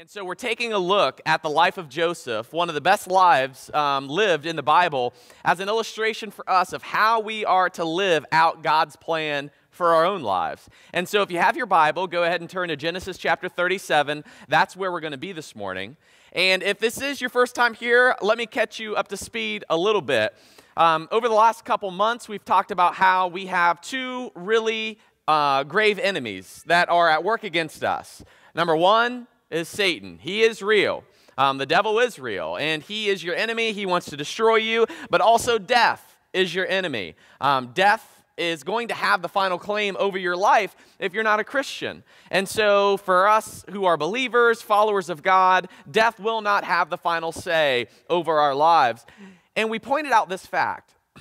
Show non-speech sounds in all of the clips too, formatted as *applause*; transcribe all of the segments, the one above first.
And so we're taking a look at the life of Joseph, one of the best lives um, lived in the Bible, as an illustration for us of how we are to live out God's plan for our own lives. And so if you have your Bible, go ahead and turn to Genesis chapter 37. That's where we're going to be this morning. And if this is your first time here, let me catch you up to speed a little bit. Um, over the last couple months, we've talked about how we have two really uh, grave enemies that are at work against us. Number one, is Satan. He is real. Um, the devil is real, and he is your enemy. He wants to destroy you, but also death is your enemy. Um, death is going to have the final claim over your life if you're not a Christian. And so, for us who are believers, followers of God, death will not have the final say over our lives. And we pointed out this fact *clears throat*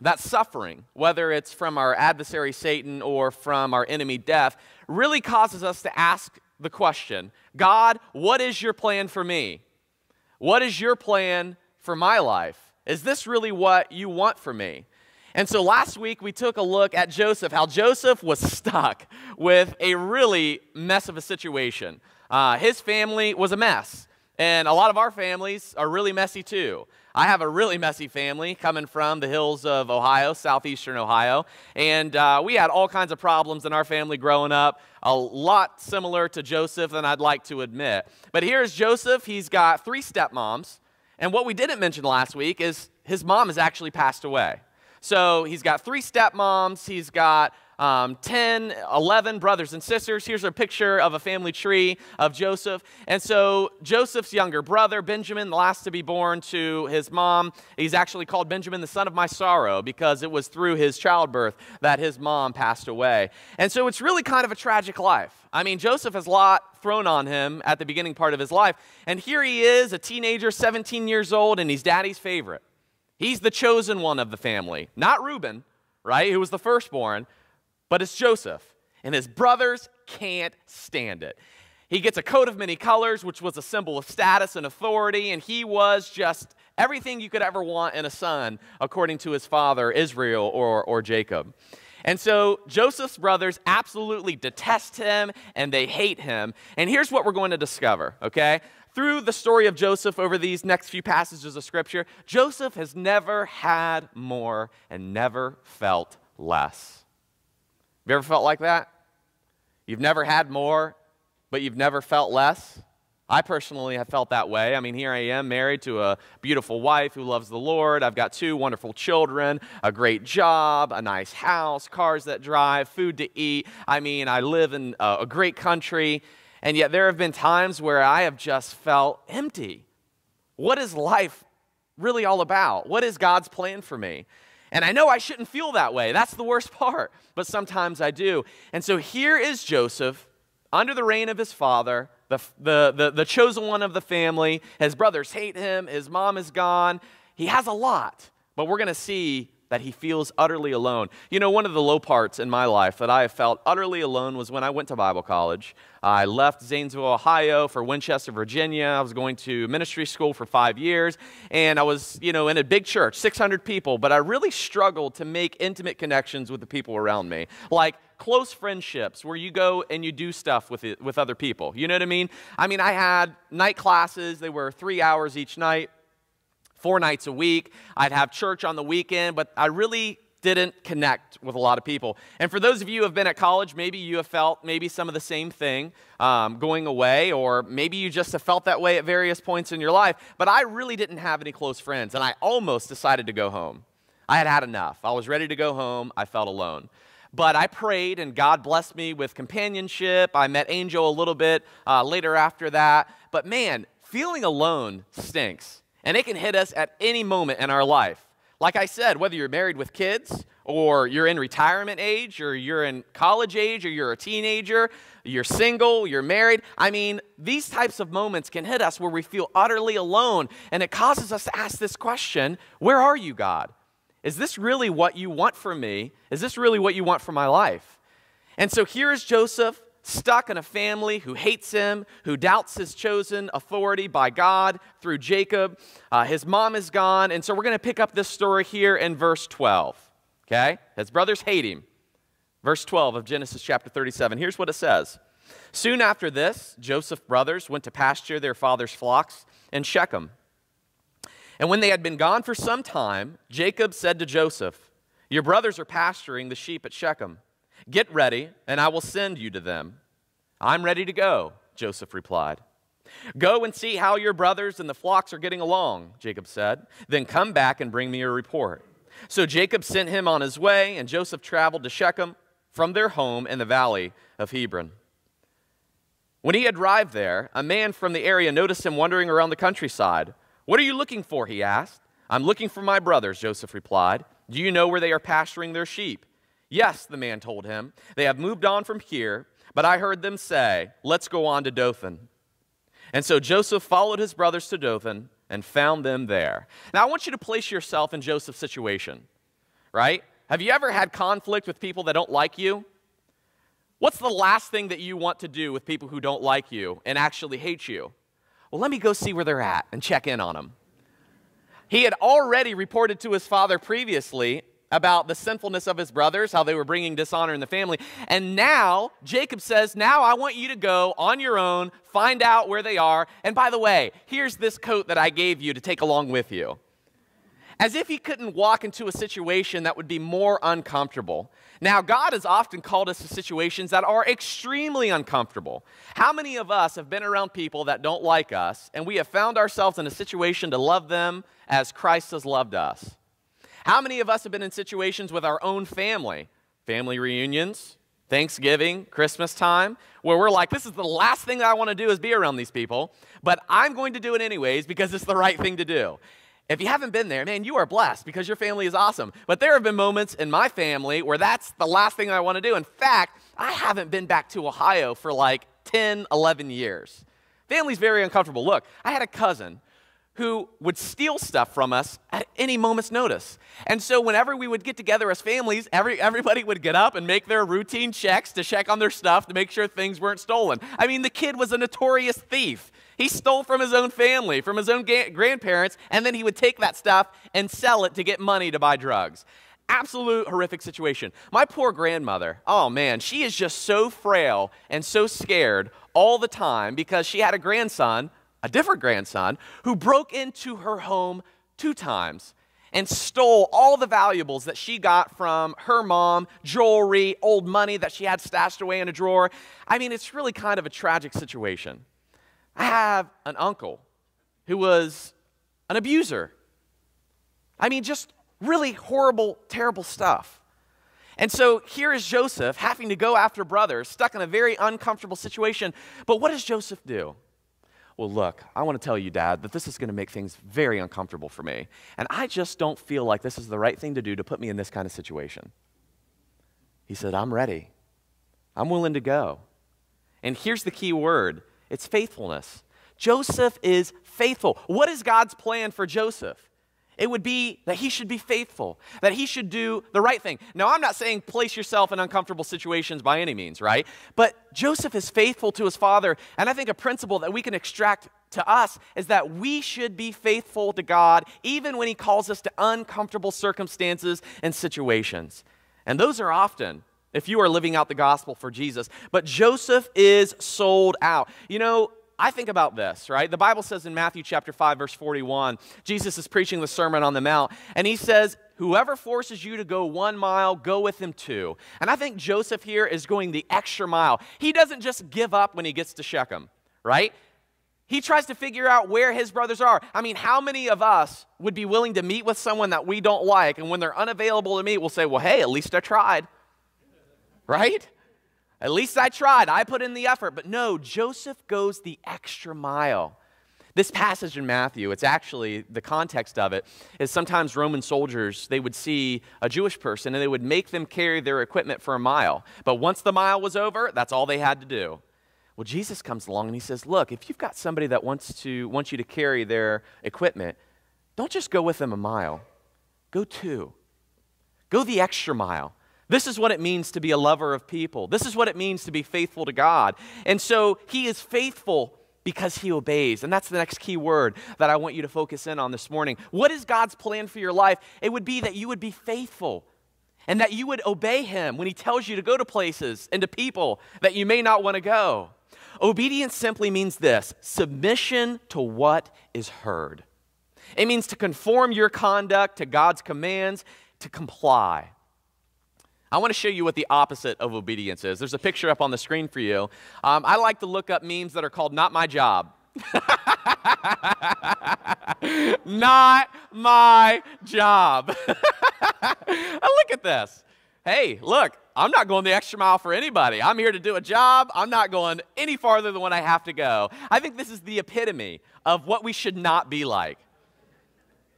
that suffering, whether it's from our adversary Satan or from our enemy death, really causes us to ask the question God, what is your plan for me? What is your plan for my life? Is this really what you want for me? And so last week we took a look at Joseph, how Joseph was *laughs* stuck with a really mess of a situation. Uh, his family was a mess. And a lot of our families are really messy too. I have a really messy family coming from the hills of Ohio, southeastern Ohio. And uh, we had all kinds of problems in our family growing up, a lot similar to Joseph than I'd like to admit. But here's Joseph. He's got three stepmoms. And what we didn't mention last week is his mom has actually passed away. So he's got three stepmoms, he's got um, 10, 11 brothers and sisters. Here's a picture of a family tree of Joseph. And so Joseph's younger brother, Benjamin, the last to be born to his mom, he's actually called Benjamin, the son of my sorrow, because it was through his childbirth that his mom passed away. And so it's really kind of a tragic life. I mean, Joseph has a lot thrown on him at the beginning part of his life. And here he is, a teenager, 17 years old, and he's daddy's favorite. He's the chosen one of the family, not Reuben, right, who was the firstborn, but it's Joseph, and his brothers can't stand it. He gets a coat of many colors, which was a symbol of status and authority, and he was just everything you could ever want in a son, according to his father, Israel or, or Jacob. And so Joseph's brothers absolutely detest him and they hate him. And here's what we're going to discover, okay? Through the story of Joseph over these next few passages of Scripture, Joseph has never had more and never felt less. You ever felt like that? You've never had more, but you've never felt less? I personally have felt that way. I mean, here I am, married to a beautiful wife who loves the Lord. I've got two wonderful children, a great job, a nice house, cars that drive, food to eat. I mean, I live in uh, a great country, and yet there have been times where I have just felt empty. What is life really all about? What is God's plan for me? And I know I shouldn't feel that way. That's the worst *laughs* part. But sometimes I do. And so here is Joseph under the reign of his father, the, the, the, the, chosen one of the family. His brothers hate him. His mom is gone. He has a lot. But we're going to see that he feels utterly alone. You know, one of the low parts in my life that I have felt utterly alone was when I went to Bible college. I left Zanesville, Ohio for Winchester, Virginia. I was going to ministry school for five years, and I was, you know, in a big church, 600 people, but I really struggled to make intimate connections with the people around me. Like, close friendships where you go and you do stuff with, it, with other people. You know what I mean? I mean, I had night classes, they were three hours each night four nights a week. I'd have church on the weekend, but I really didn't connect with a lot of people. And for those of you who have been at college, maybe you have felt maybe some of the same thing um, going away, or maybe you just have felt that way at various points in your life. But I really didn't have any close friends, and I almost decided to go home. I had had enough. I was ready to go home. I felt alone. But I prayed, and God blessed me with companionship. I met Angel a little bit uh, later after that. But man, feeling alone stinks. And it can hit us at any moment in our life. Like I said, whether you're married with kids, or you're in retirement age, or you're in college age, or you're a teenager, you're single, you're married. I mean, these types of moments can hit us where we feel utterly alone. And it causes us to ask this question Where are you, God? Is this really what you want from me? Is this really what you want for my life? And so here is Joseph stuck in a family who hates him, who doubts his chosen authority by God through Jacob. Uh, his mom is gone. And so we're going to pick up this story here in verse 12. Okay? His brothers hate him. Verse 12 of Genesis chapter 37. Here's what it says Soon after this, Joseph's brothers went to pasture their father's flocks in Shechem. And when they had been gone for some time, Jacob said to Joseph, Your brothers are pasturing the sheep at Shechem. Get ready, and I will send you to them. I'm ready to go, Joseph replied. Go and see how your brothers and the flocks are getting along, Jacob said. Then come back and bring me a report. So Jacob sent him on his way, and Joseph traveled to Shechem from their home in the valley of Hebron. When he had arrived there, a man from the area noticed him wandering around the countryside. What are you looking for? he asked. I'm looking for my brothers, Joseph replied. Do you know where they are pasturing their sheep? Yes, the man told him. They have moved on from here, but I heard them say, Let's go on to Dothan. And so Joseph followed his brothers to Dothan and found them there. Now, I want you to place yourself in Joseph's situation, right? Have you ever had conflict with people that don't like you? What's the last thing that you want to do with people who don't like you and actually hate you? Well, let me go see where they're at and check in on them. He had already reported to his father previously about the sinfulness of his brothers, how they were bringing dishonor in the family. And now Jacob says, Now I want you to go on your own, find out where they are. And by the way, here's this coat that I gave you to take along with you. As if he couldn't walk into a situation that would be more uncomfortable. Now, God has often called us to situations that are extremely uncomfortable. How many of us have been around people that don't like us, and we have found ourselves in a situation to love them as Christ has loved us? How many of us have been in situations with our own family, family reunions, Thanksgiving, Christmas time, where we're like, this is the last thing that I want to do is be around these people, but I'm going to do it anyways because it's the right thing to do. If you haven't been there, man, you are blessed because your family is awesome. But there have been moments in my family where that's the last thing I want to do. In fact, I haven't been back to Ohio for like 10, 11 years. Family's very uncomfortable. Look, I had a cousin who would steal stuff from us at any moment's notice. And so whenever we would get together as families, every, everybody would get up and make their routine checks to check on their stuff to make sure things weren't stolen. I mean, the kid was a notorious thief. He stole from his own family, from his own ga- grandparents, and then he would take that stuff and sell it to get money to buy drugs. Absolute horrific situation. My poor grandmother, oh man, she is just so frail and so scared all the time because she had a grandson a different grandson, who broke into her home two times and stole all the valuables that she got from her mom jewelry, old money that she had stashed away in a drawer. I mean, it's really kind of a tragic situation. I have an uncle who was an abuser. I mean, just really horrible, terrible stuff. And so here is Joseph having to go after brothers, stuck in a very uncomfortable situation. But what does Joseph do? Well, look, I want to tell you, Dad, that this is going to make things very uncomfortable for me. And I just don't feel like this is the right thing to do to put me in this kind of situation. He said, I'm ready. I'm willing to go. And here's the key word it's faithfulness. Joseph is faithful. What is God's plan for Joseph? It would be that he should be faithful, that he should do the right thing. Now, I'm not saying place yourself in uncomfortable situations by any means, right? But Joseph is faithful to his father. And I think a principle that we can extract to us is that we should be faithful to God even when he calls us to uncomfortable circumstances and situations. And those are often if you are living out the gospel for Jesus. But Joseph is sold out. You know, I think about this, right? The Bible says in Matthew chapter 5 verse 41, Jesus is preaching the Sermon on the Mount, and he says, "Whoever forces you to go 1 mile, go with him 2." And I think Joseph here is going the extra mile. He doesn't just give up when he gets to Shechem, right? He tries to figure out where his brothers are. I mean, how many of us would be willing to meet with someone that we don't like, and when they're unavailable to meet, we'll say, Well, hey, at least I tried. Right? At least I tried. I put in the effort. But no, Joseph goes the extra mile. This passage in Matthew, it's actually the context of it is sometimes Roman soldiers, they would see a Jewish person and they would make them carry their equipment for a mile. But once the mile was over, that's all they had to do. Well, Jesus comes along and he says, Look, if you've got somebody that wants, to, wants you to carry their equipment, don't just go with them a mile, go two. Go the extra mile. This is what it means to be a lover of people. This is what it means to be faithful to God. And so he is faithful because he obeys. And that's the next key word that I want you to focus in on this morning. What is God's plan for your life? It would be that you would be faithful. and that you would obey him when he tells you to go to places and to people that you may not want to go. Obedience simply means this submission to what is heard. It means to conform your conduct to God's commands, to comply. I want to show you what the opposite of obedience is. There's a picture up on the screen for you. Um, I like to look up memes that are called Not My Job. *laughs* Not my job. *laughs* look at this. Hey, look, I'm not going the extra mile for anybody. I'm here to do a job. I'm not going any farther than what I have to go. I think this is the epitome of what we should not be like.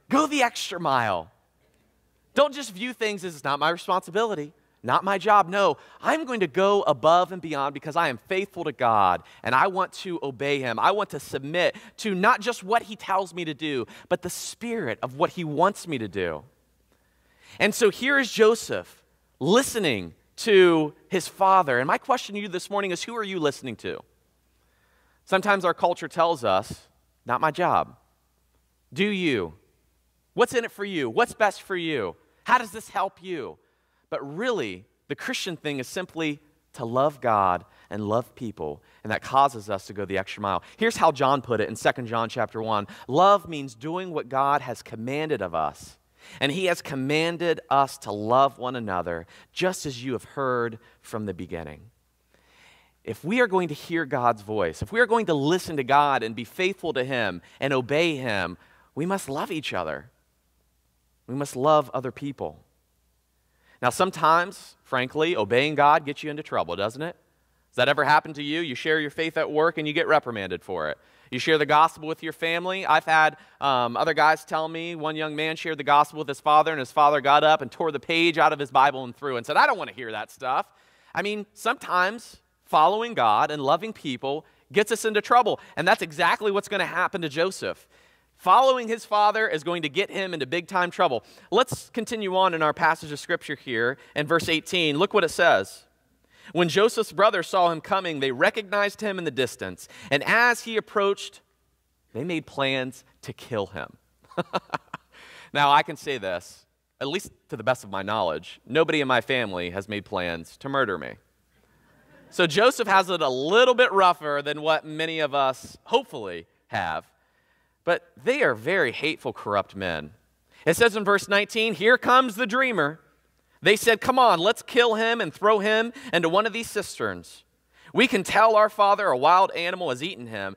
Go the extra mile. Don't just view things as it's not my responsibility not my job. No, I'm going to go above and beyond because I am faithful to God and I want to obey Him. I want to submit to not just what He tells me to do, but the spirit of what He wants me to do. And so here is Joseph listening to his father. And my question to you this morning is who are you listening to? Sometimes our culture tells us, not my job. Do you? What's in it for you? What's best for you? How does this help you? But really, the Christian thing is simply to love God and love people, and that causes us to go the extra mile. Here's how John put it in 2 John chapter 1. Love means doing what God has commanded of us. And he has commanded us to love one another, just as you have heard from the beginning. If we are going to hear God's voice, if we are going to listen to God and be faithful to him and obey him, we must love each other. We must love other people. Now, sometimes, frankly, obeying God gets you into trouble, doesn't it? Does that ever happen to you? You share your faith at work and you get reprimanded for it. You share the gospel with your family. I've had um, other guys tell me one young man shared the gospel with his father, and his father got up and tore the page out of his Bible and threw and said, I don't want to hear that stuff. I mean, sometimes following God and loving people gets us into trouble. And that's exactly what's going to happen to Joseph. Following his father is going to get him into big time trouble. Let's continue on in our passage of scripture here in verse 18. Look what it says. When Joseph's brothers saw him coming, they recognized him in the distance. And as he approached, they made plans to kill him. *laughs* now, I can say this, at least to the best of my knowledge, nobody in my family has made plans to murder me. So Joseph has it a little bit rougher than what many of us hopefully have. But they are very hateful, corrupt men. It says in verse 19, Here comes the dreamer. They said, Come on, let's kill him and throw him into one of these cisterns. We can tell our father a wild animal has eaten him.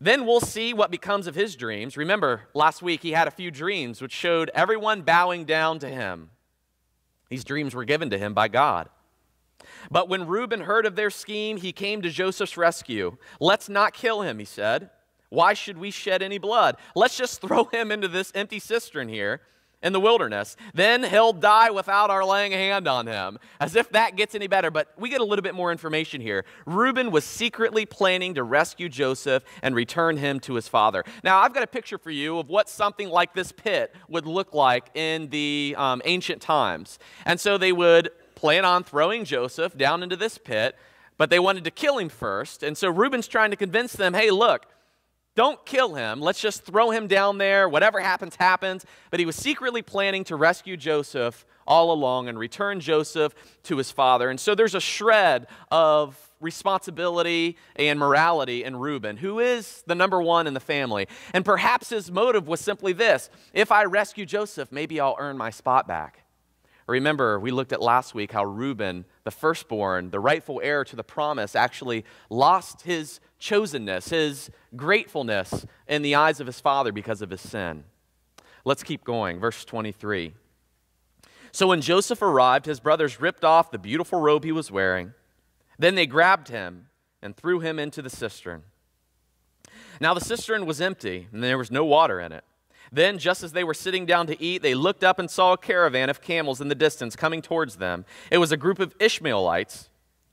Then we'll see what becomes of his dreams. Remember, last week he had a few dreams which showed everyone bowing down to him. These dreams were given to him by God. But when Reuben heard of their scheme, he came to Joseph's rescue. Let's not kill him, he said. Why should we shed any blood? Let's just *laughs* throw him into this empty cistern here in the wilderness. Then he'll die without our laying a hand on him. As if that gets any better. But we get a little bit more information here. Reuben was secretly planning to rescue Joseph and return him to his father. Now, I've got a picture for you of what something like this pit would look like in the um, ancient times. And so they would plan on throwing Joseph down into this pit, but they wanted to kill him first. And so Reuben's trying to convince them hey, look, don't kill him. Let's just throw him down there. Whatever happens, happens. But he was secretly planning to rescue Joseph all along and return Joseph to his father. And so there's a shred of responsibility and morality in Reuben, who is the number one in the family. And perhaps his motive was simply this if I rescue Joseph, maybe I'll earn my spot back. Remember, we looked at last week how Reuben, the firstborn, the rightful heir to the promise, actually lost his chosenness, his gratefulness in the eyes of his father because of his sin. Let's keep going. Verse 23. So when Joseph arrived, his brothers ripped off the beautiful robe he was wearing. Then they grabbed him and threw him into the cistern. Now the cistern was empty, and there was no water in it. Then, just as they were sitting down to eat, they looked up and saw a caravan of camels in the distance coming towards them. It was a group of Ishmaelites,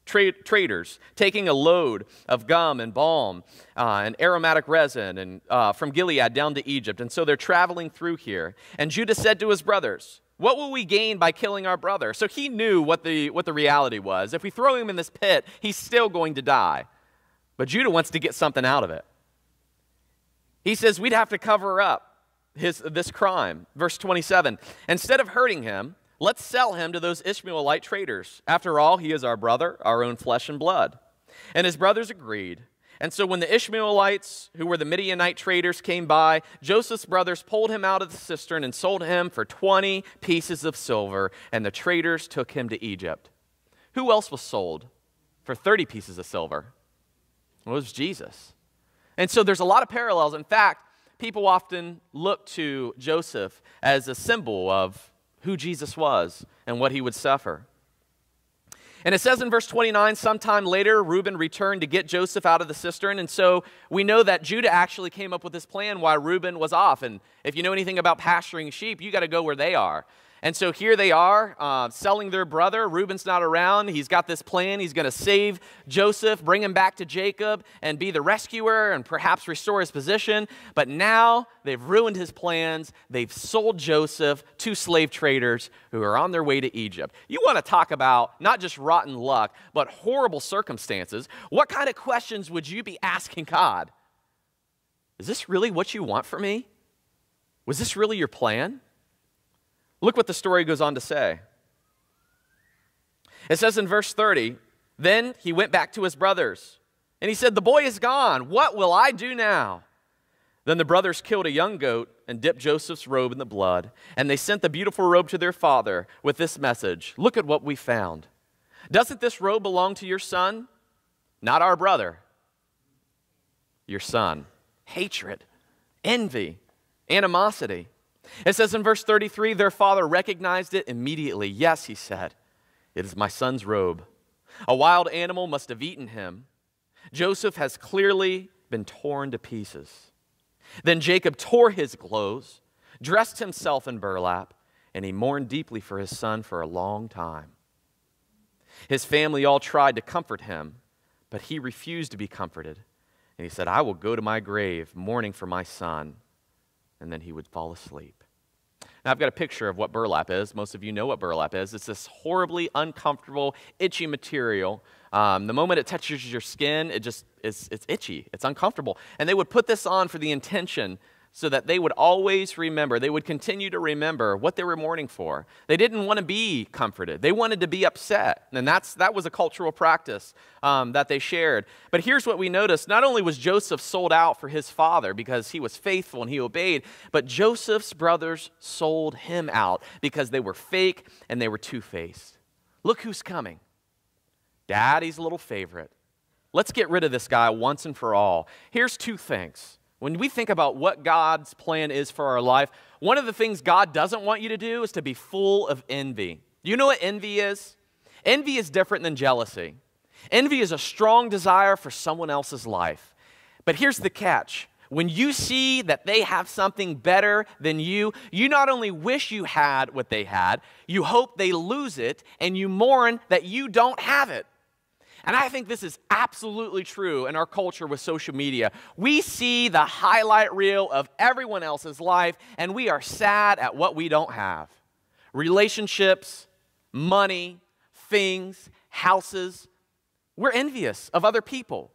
tra- traders, taking a load of gum and balm uh, and aromatic resin and, uh, from Gilead down to Egypt. And so they're traveling through here. And Judah said to his brothers, what will we gain by killing our brother? So he knew what the, what the reality was. If we throw him in this pit, he's still going to die. But Judah wants to get something out of it. He says, We'd have to cover up his, this crime. Verse 27 Instead of hurting him, Let's sell him to those Ishmaelite traders. After all, he is our brother, our own flesh and blood. And his brothers agreed. And so when the Ishmaelites, who were the Midianite traders, came by, Joseph's brothers pulled him out of the cistern and sold him for 20 pieces of silver, and the traders took him to Egypt. Who else was sold for 30 pieces of silver? It was Jesus. And so there's a lot of parallels. In fact, people often look to Joseph as a symbol of who Jesus was and what he would suffer. And it says in verse 29 sometime later, Reuben returned to get Joseph out of the cistern. And so we know that Judah actually came up with this plan why Reuben was off. And if you know anything about pasturing sheep, you got to go where they are. And so here they are uh, selling their brother. Reuben's not around. He's got this plan. He's going to save Joseph, bring him back to Jacob, and be the rescuer and perhaps restore his position. But now they've ruined his plans. They've sold Joseph to slave traders who are on their way to Egypt. You want to talk about not just rotten luck, but horrible circumstances. What kind of questions would you be asking God? Is this really what you want for me? Was this really your plan? Look what the story goes on to say. It says in verse 30 Then he went back to his brothers, and he said, The boy is gone. What will I do now? Then the brothers killed a young goat and dipped Joseph's robe in the blood, and they sent the beautiful robe to their father with this message Look at what we found. Doesn't this robe belong to your son? Not our brother. Your son. Hatred, envy, animosity. It says in verse 33 their father recognized it immediately. Yes, he said, it is my son's robe. A wild animal must have eaten him. Joseph has clearly been torn to pieces. Then Jacob tore his clothes, dressed himself in burlap, and he mourned deeply for his son for a long time. His family all tried to comfort him, but he refused to be comforted. And he said, I will go to my grave mourning for my son and then he would fall asleep. Now, I've got a picture of what burlap is. Most of you know what burlap is. It's this horribly uncomfortable, itchy material. Um, the moment it touches your skin, it just it's, it's itchy. It's uncomfortable. And they would put this on for the intention so that they would always remember, they would continue to remember what they were mourning for. They didn't want to be comforted, they wanted to be upset. And that's, that was a cultural practice um, that they shared. But here's what we notice not only was Joseph sold out for his father because he was faithful and he obeyed, but Joseph's brothers sold him out because they were fake and they were two faced. Look who's coming Daddy's little favorite. Let's get rid of this guy once and for all. Here's two things. When we think about what God's plan is for our life, one of the things God doesn't want you to do is to be full of envy. You know what envy is? Envy is different than jealousy. Envy is a strong desire for someone else's life. But here's the catch when you see that they have something better than you, you not only wish you had what they had, you hope they lose it, and you mourn that you don't have it. And I think this is absolutely true in our culture with social media. We see the highlight reel of everyone else's life, and we are sad at what we don't have relationships, money, things, houses. We're envious of other people.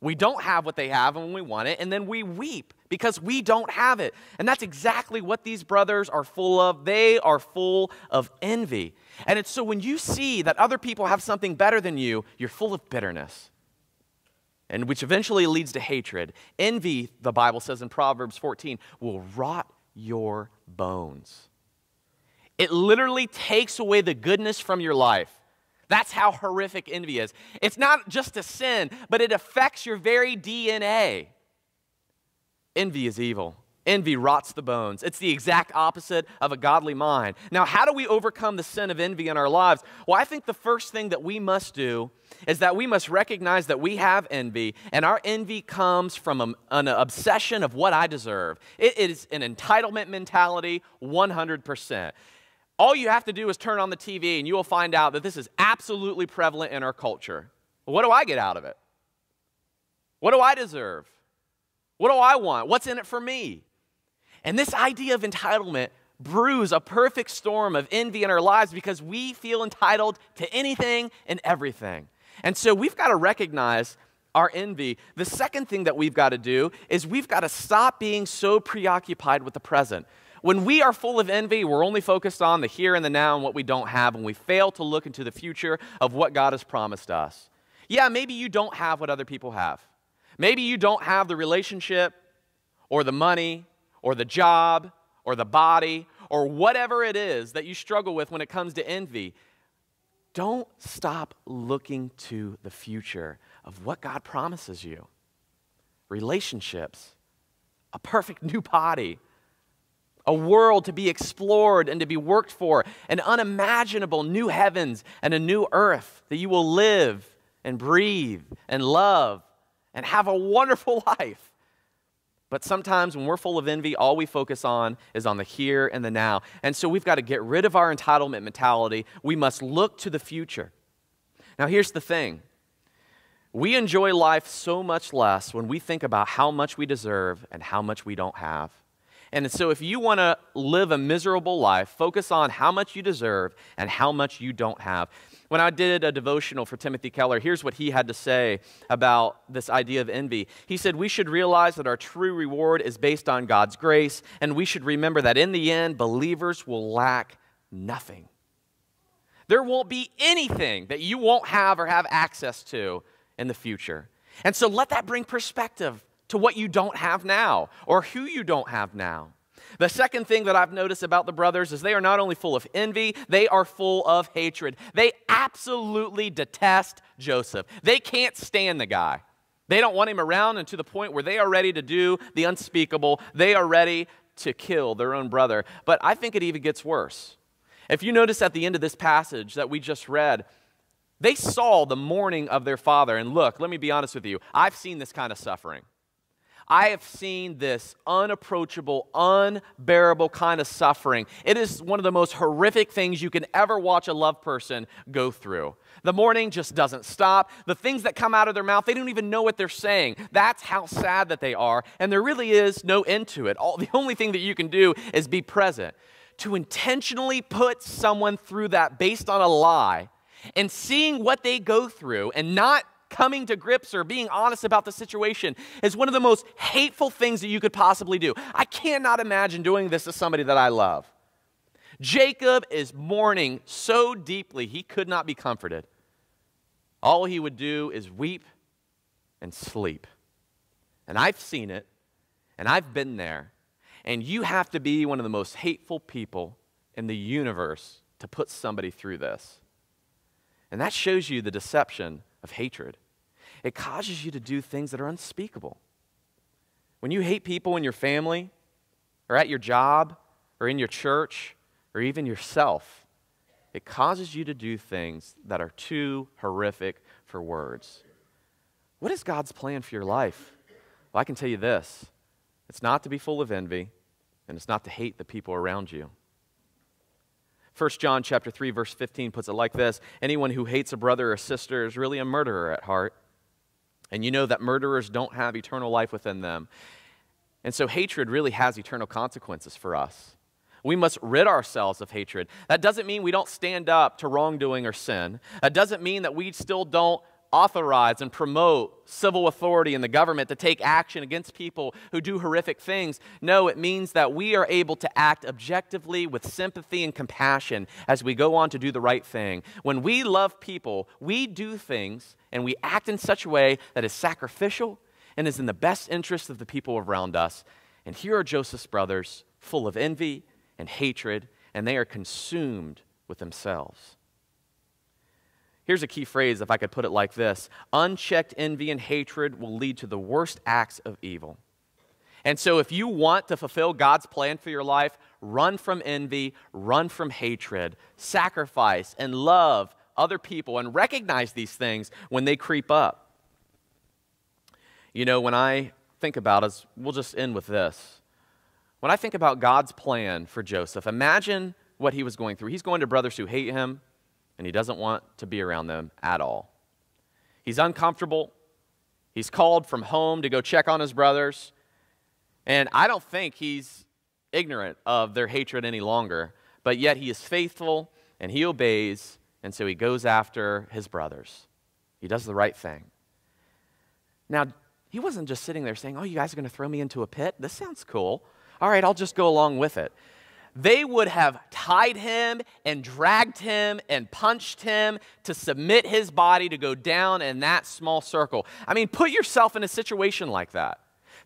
We don't have what they have and we want it, and then we weep because we don't have it. And that's exactly what these brothers are full of. They are full of envy. And it's so when you see that other people have something better than you, you're full of bitterness. And which eventually leads to hatred. Envy, the Bible says in Proverbs 14, will rot your bones. It literally takes away the goodness from your life. That's how horrific envy is. It's not just a sin, but it affects your very DNA. Envy is evil. Envy rots the bones. It's the exact opposite of a godly mind. Now, how do we overcome the sin of envy in our lives? Well, I think the first thing that we must do is that we must recognize that we have envy, and our envy comes from an obsession of what I deserve. it is an entitlement mentality 100%. All you have to do is turn on the TV and you will find out that this is absolutely prevalent in our culture. What do I get out of it? What do I deserve? What do I want? What's in it for me? And this idea of entitlement brews a perfect storm of envy in our lives because we feel entitled to anything and everything. And so we've got to recognize our envy. The second thing that we've got to do is we've got to stop being so preoccupied with the present When we are full of envy, we're only focused on the here and the now and what we don't have, and we fail to look into the future of what God has promised us. Yeah, maybe you don't have what other people have. Maybe you don't have the relationship or the money or the job or the body or whatever it is that you struggle with when it comes to envy. Don't stop looking to the future of what God promises you relationships, a perfect new body a world to be explored and to be worked for, an unimaginable new heavens and a new earth that you will live and breathe and love and have a wonderful *laughs* life. But sometimes when we're full of envy, all we focus on is on the here and the now. And so we've got to get rid of our entitlement mentality. We must look to the future. Now, here's the thing we enjoy life so much less when we think about how much we deserve and how much we don't have. And so, if you want to live a miserable life, focus on how much you deserve and how much you don't have. When I did a devotional for Timothy Keller, here's what he had to say about this idea of envy. He said, We should realize that our true reward is based on God's grace, and we should remember that in the end, believers will lack nothing. There won't be anything that you won't have or have access to in the future. And so let that bring perspective to what you don't have now or who you don't have now. The second thing that I've noticed about the brothers is they are not only full of envy, they are full of hatred. They absolutely detest Joseph. They can't stand the guy. They don't want him around, and to the point where they are ready to do the unspeakable. They are ready to kill their own brother. But I think it even gets worse. If you notice at the end of this passage that we just read, they saw the mourning of their father. And look, let me be honest with you, I've seen this kind of suffering. I have seen this unapproachable, unbearable kind of suffering. It is one of the most horrific things you can ever watch a loved person go through. The mourning just doesn't stop. The things that come out of their mouth, they don't even know what they're saying. That's how sad that they are. And there really is no end to it. All, *laughs* the only thing that you can do is be present. To intentionally put someone through that based on a lie and seeing what they go through and not coming to grips or being honest about the situation is one of the most hateful things that you could possibly do. I cannot imagine doing this to somebody that I love. Jacob is mourning so deeply he could not be comforted. All he would do is weep and sleep. And I've seen it, and I've been there. And you have to be one of the most hateful people in the universe to put somebody through this. And that shows you the deception of hatred it causes you to do things that are unspeakable. When you hate people in your family, or at your job, or in your church, or even yourself, it causes you to do things that are too horrific for words. What is God's plan for your life? Well, I can tell you this it's not to be full of envy, and it's not to hate the people around you. 1 John chapter 3 verse 15 puts it like this anyone who hates a brother or sister is really a murderer at heart and you know that murderers don't have eternal life within them. And so hatred really has eternal consequences for us. We must rid ourselves of hatred. That doesn't mean we don't stand up to wrongdoing or sin. That doesn't mean that we still don't authorize and promote civil authority in the government to take action against people who do horrific things. No, it means that we are able to act objectively with sympathy and compassion as we go on to do the right thing. When we love people, we do things and we act in such a way that is sacrificial and is in the best interest of the people around us. And here are Joseph's brothers, full of envy and hatred, and they are consumed with themselves. Here's a key phrase, if I could put it like this Unchecked envy and hatred will lead to the worst acts of evil. And so, if you want to fulfill God's plan for your life, run from envy, run from hatred, sacrifice and love other people, and recognize these things when they creep up. You know, when I think about us, we'll just end with this. When I think about God's plan for Joseph, imagine what he was going through. He's going to brothers who hate him, and he doesn't want to be around them at all. He's uncomfortable. He's called from home to go check on his brothers. And I don't think he's ignorant of their hatred any longer, but yet he is faithful and he obeys, and so he goes after his brothers. He does the right thing. Now, he wasn't just sitting there saying, Oh, you guys are going to throw me into a pit? This sounds cool. All right, I'll just go along with it. They would have tied him and dragged him and punched him to submit his body to go down in that small circle. I mean, put yourself in a situation like that.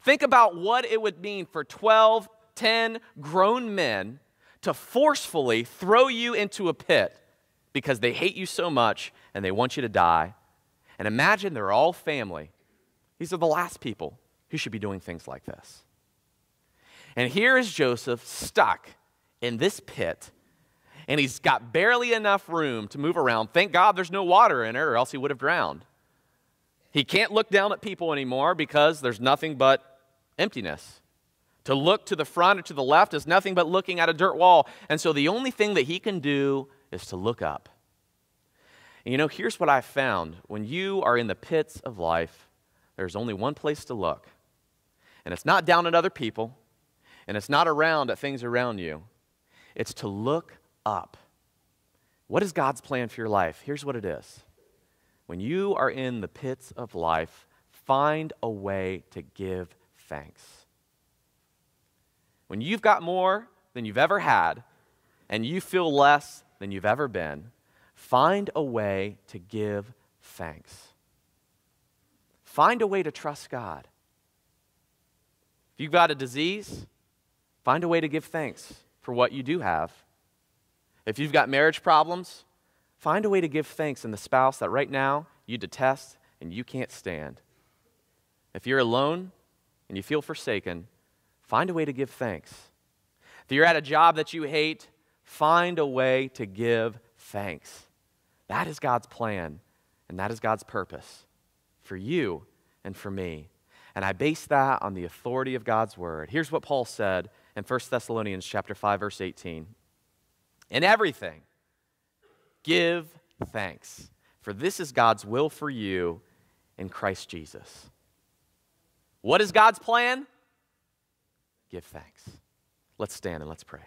Think about what it would mean for 12, 10 grown men to forcefully throw you into a pit because they hate you so much and they want you to die. And imagine they're all family. These are the last people who should be doing things like this. And here is Joseph stuck in this pit, and he's got barely enough room to move around. Thank God there's no water in it, or else he would have drowned. He can't look down at people anymore because there's nothing but emptiness. To look to the front or to the left is nothing but looking at a dirt wall. And so the only thing that he can do is to look up. And you know, here's what I found when you are in the pits of life, there's only one place to look. And it's not down at other people, and it's not around at things around you. It's to look up. What is God's plan for your life? Here's what it is. When you are in the pits of life, find a way to give thanks. When you've got more than you've ever had, and you feel less than you've ever been, find a way to give thanks. Find a way to trust God. If you've got a disease, find a way to give thanks for what you do have. If you've got marriage problems, find a way to give thanks in the spouse that right now you detest and you can't stand. If you're alone and you feel forsaken, find a way to give thanks. If you're at a job that you hate, find a way to give thanks. That is God's plan, and that is God's purpose for you and for me. And I base that on the authority of God's word. Here's what Paul said in 1 Thessalonians chapter 5 verse 18. In everything give thanks, for this is God's will for you in Christ Jesus. What is God's plan? Give thanks. Let's stand and let's pray.